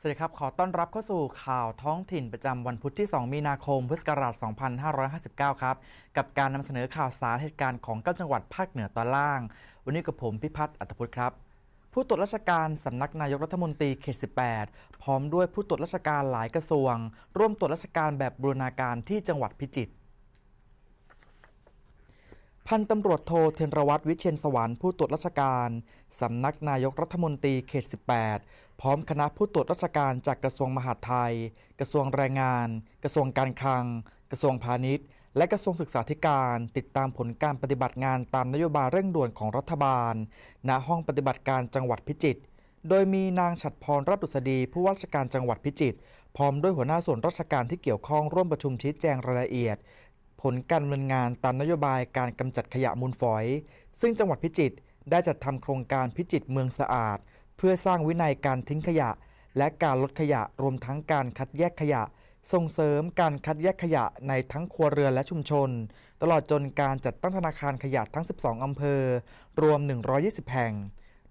สวัสดีครับ ขอต้อนรับเข้าสู่ข่าวท้องถิ่นประจำวันพุธที่ 2 มีนาคม พุทธศักราช 2559 ครับ กับการนำเสนอข่าวสารเหตุการณ์ของ9จังหวัดภาคเหนือตอนล่าง วันนี้กับผมพิพัฒน์อัตพุทธครับ ผู้ตรวจราชการสำนักนายกรัฐมนตรีเขต 18 พร้อมด้วยผู้ตรวจราชการหลายกระทรวง ร่วมตรวจราชการแบบบูรณาการที่จังหวัดพิจิตร พันตำรวจโทเทนรวัตรวิเชียนสวรรค์ผู้ตรวจราชการสำนักนายกรัฐมนตรีเขต 18 พร้อมคณะผู้ตรวจราชการจากกระทรวงมหาดไทย กระทรวงแรงงาน กระทรวงการคลัง กระทรวงพาณิชย์ และกระทรวงศึกษาธิการ ติดตามผลการปฏิบัติงานตามนโยบายเร่งด่วนของรัฐบาล ณห้องปฏิบัติการจังหวัดพิจิตรโดยมีนางฉัดพรรับดุษฎีผู้ว่าราชการจังหวัดพิจิตรพร้อมด้วยหัวหน้าส่วนราชการที่เกี่ยวข้องร่วมประชุมชี้แจงรายละเอียด ผลการดำเนินงานตามนโยบายการกำจัดขยะมูลฝอย ซึ่งจังหวัดพิจิตรได้จัดทำโครงการพิจิตรเมืองสะอาด เพื่อสร้างวินัยการทิ้งขยะ และการลดขยะรวมทั้งการคัดแยกขยะ ส่งเสริมการคัดแยกขยะในทั้งครัวเรือนและชุมชน ตลอดจนการจัดตั้งธนาคารขยะทั้ง 12 อำเภอ รวม 120 แห่ง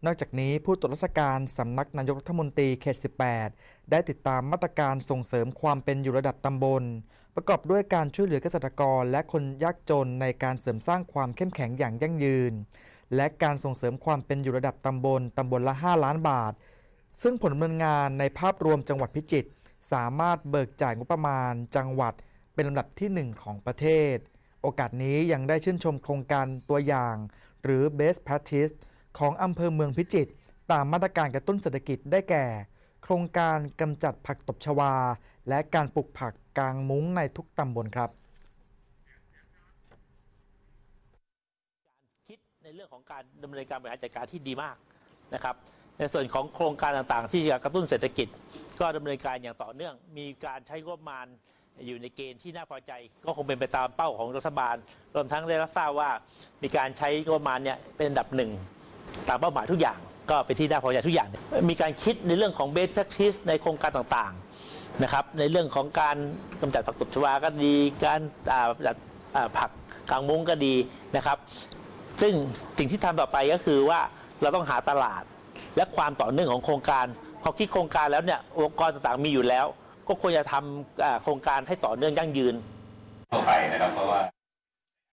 นอกจากนี้ผู้ตรวจราชการสำนักนายกรัฐมนตรีเขต 18 ได้ติดตามมาตรการส่งเสริมความเป็นอยู่ระดับตำบล ประกอบด้วยการช่วยเหลือเกษตรกรและคนยากจนในการเสริมสร้างความเข้มแข็งอย่างยั่งยืน และการส่งเสริมความเป็นอยู่ระดับตำบลตำบลละ 5 ล้านบาท ซึ่งผลดำเนินงานในภาพรวมจังหวัดพิจิตรสามารถเบิกจ่ายงบประมาณ จังหวัดเป็นลำดับที่ 1 ของประเทศ โอกาสนี้ยังได้ชื่นชมโครงการตัวอย่าง หรือ best practice ของอำเภอเมืองพิจิตรตามมาตรการกระตุ้นเศรษฐกิจได้แก่ โครงการกำจัดผักตบชวา และการปลูกผักกลางมุ้งในทุกตำบลครับ คิดในเรื่องของการดำเนินการบริหารจัดการที่ดีมากนะครับ ในส่วนของโครงการต่างๆ ที่จะกระตุ้นเศรษฐกิจ ก็ดำเนินการอย่างต่อเนื่อง มีการใช้งบประมาณอยู่ในเกณฑ์ที่น่าพอใจ ก็คงเป็นไปตามเป้าของรัฐบาล รวมทั้งได้รับทราบว่ามีการใช้งบประมาณเนี่ยเป็นอันดับหนึ่ง ตามเป้าหมายทุกอย่างก็เป็นที่น่าพอใจทุกอย่าง มีการคิดในเรื่องของ best practice ในโครงการต่างๆนะครับ ในเรื่องของการกำจัดผักตบชวาก็ดี การจัดผักกลางมุ้งก็ดีนะครับ ซึ่งสิ่งที่ทำต่อไปก็คือว่าเราต้องหาตลาดและความต่อเนื่องของโครงการพอคิดโครงการแล้วเนี่ยองค์กรต่างๆมีอยู่แล้ว ก็ควรจะทำโครงการให้ต่อเนื่องยั่งยืนทั่วไปนะครับเพราะว่า